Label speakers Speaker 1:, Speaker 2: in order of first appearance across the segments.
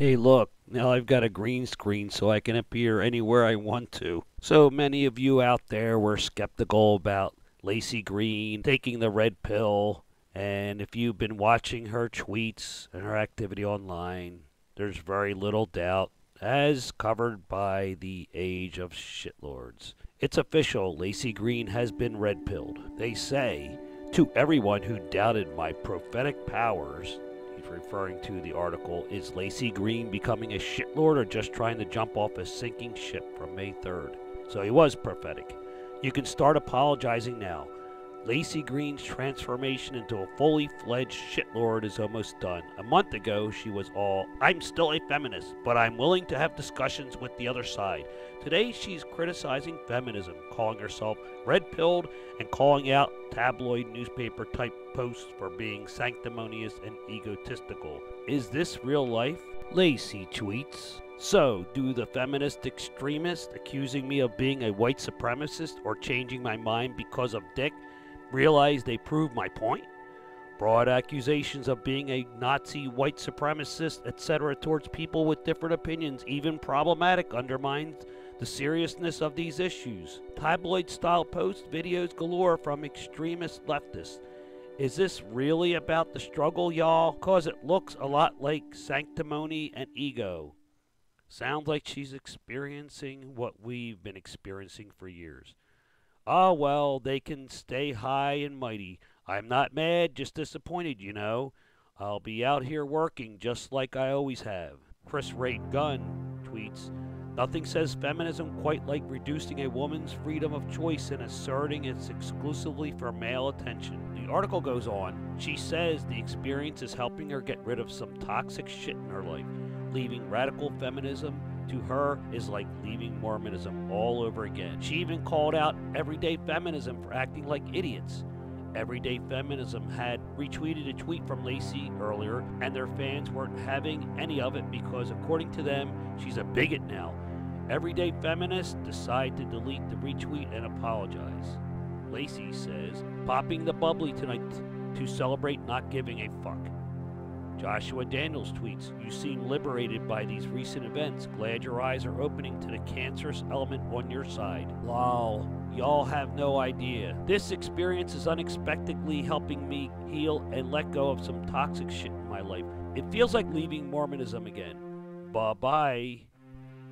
Speaker 1: Hey, look, now I've got a green screen so I can appear anywhere I want to. So many of you out there were skeptical about Laci Green taking the red pill, and if you've been watching her tweets and her activity online, there's very little doubt, as covered by the Age of Shitlords. It's official, Laci Green has been red pilled. They say, to everyone who doubted my prophetic powers, referring to the article, is Laci Green becoming a shitlord or just trying to jump off a sinking ship from May 3rd? So he was prophetic. You can start apologizing now. Laci Green's transformation into a fully fledged shitlord is almost done. A month ago, she was all, I'm still a feminist, but I'm willing to have discussions with the other side. Today, she's criticizing feminism, calling herself red pilled and calling out tabloid newspaper type posts for being sanctimonious and egotistical. Is this real life? Laci tweets. So, do the feminist extremists accusing me of being a white supremacist or changing my mind because of Dick realize they proved my point? Broad accusations of being a Nazi, white supremacist, etc., towards people with different opinions, even problematic, undermines the seriousness of these issues. Tabloid style posts, videos galore from extremist leftists. Is this really about the struggle, y'all? Cause it looks a lot like sanctimony and ego. Sounds like she's experiencing what we've been experiencing for years. Ah, well, they can stay high and mighty. I'm not mad, just disappointed, you know. I'll be out here working just like I always have. Chris Ray Gun tweets Nothing says feminism quite like reducing a woman's freedom of choice and asserting it's exclusively for male attention. The article goes on. She says the experience is helping her get rid of some toxic shit in her life. Leaving radical feminism to her is like leaving Mormonism all over again. She even called out everyday feminism for acting like idiots. Everyday Feminism had retweeted a tweet from Laci earlier, and their fans weren't having any of it because, according to them, she's a bigot now. Everyday Feminists decide to delete the retweet and apologize. Laci says, popping the bubbly tonight to celebrate not giving a fuck. Joshua Daniels tweets, You seem liberated by these recent events. Glad your eyes are opening to the cancerous element on your side. Lol, y'all have no idea. This experience is unexpectedly helping me heal and let go of some toxic shit in my life. It feels like leaving Mormonism again. Bye bye.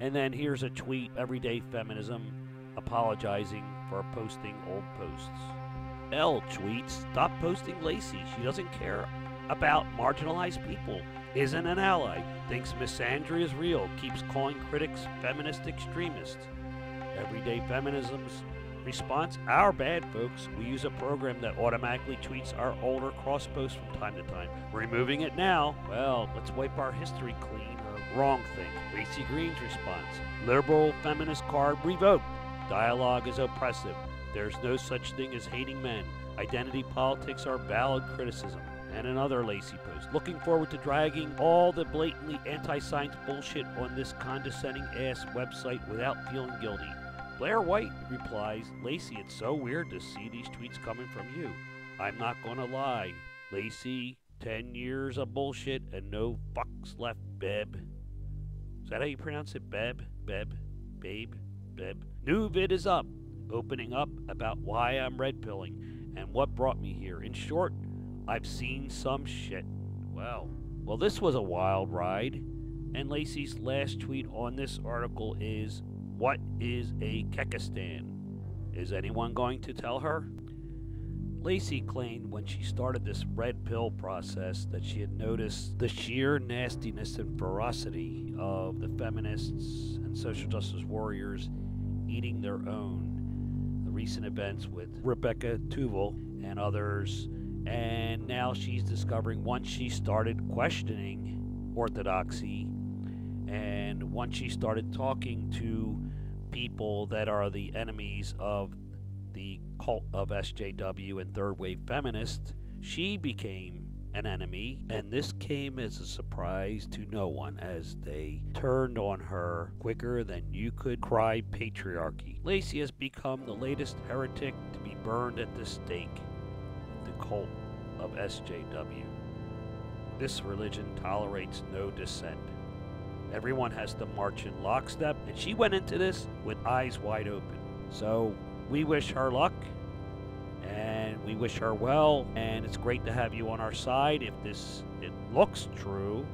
Speaker 1: And then here's a tweet Everyday Feminism apologizing for posting old posts. L tweets, Stop posting Laci. She doesn't care about marginalized people, isn't an ally, thinks misandry is real, keeps calling critics feminist extremists. Everyday Feminism's response Our bad, folks. We use a program that automatically tweets our older cross posts from time to time. Removing it now, well, let's wipe our history clean. Wrong thing. Laci Green's response Liberal feminist card revoked. Dialogue is oppressive. There's no such thing as hating men. Identity politics are valid criticism and another Laci post. Looking forward to dragging all the blatantly anti science bullshit on this condescending ass website without feeling guilty. Blair White replies, Laci, it's so weird to see these tweets coming from you. I'm not gonna lie. Laci, 10 years of bullshit and no fucks left, Beb. Is that how you pronounce it? Beb? Beb? Babe? Beb? New vid is up, opening up about why I'm red pilling and what brought me here. In short, I've seen some shit. Well, well, this was a wild ride. And Laci's last tweet on this article is What is a Kekistan? Is anyone going to tell her? Laci claimed when she started this red pill process that she had noticed the sheer nastiness and ferocity of the feminists and social justice warriors eating their own. The recent events with Rebecca Tuvel and others and now she's discovering once she started questioning orthodoxy and once she started talking to people that are the enemies of the cult of SJW and third wave feminists, she became an enemy, and this came as a surprise to no one as they turned on her quicker than you could cry patriarchy. Laci has become the latest heretic to be burned at the stake cult of SJW. This religion tolerates no dissent. Everyone has to march in lockstep, and she went into this with eyes wide open. So we wish her luck, and we wish her well. And it's great to have you on our side. If this it looks true,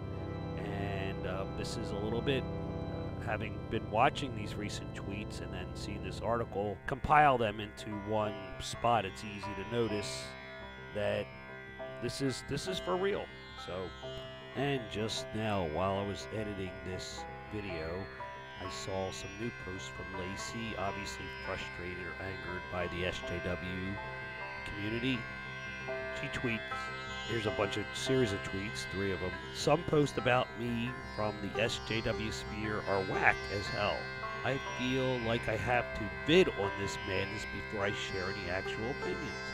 Speaker 1: and uh, this is a little bit uh, having been watching these recent tweets and then seeing this article, compile them into one spot. It's easy to notice that this is this is for real. So, and just now while I was editing this video, I saw some new posts from Laci, obviously frustrated or angered by the SJW community. She tweets, here's a bunch of series of tweets, three of them. Some post about me from the SJW sphere are whack as hell. I feel like I have to bid on this madness before I share any actual opinions.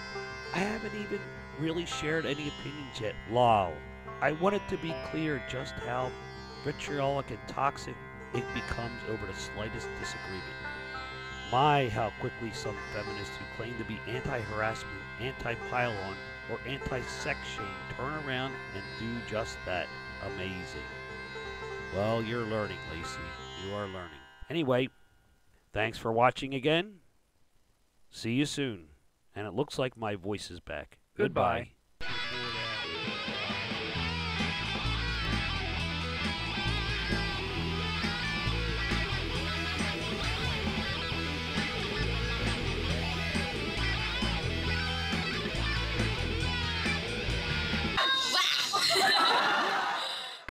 Speaker 1: I haven't even really shared any opinions yet. Lol. I wanted to be clear just how vitriolic and toxic it becomes over the slightest disagreement. My, how quickly some feminists who claim to be anti-harassment, anti-pylon, or anti-sex shame turn around and do just that. Amazing. Well, you're learning, Laci. You are learning. Anyway, thanks for watching again. See you soon. And it looks like my voice is back. Goodbye.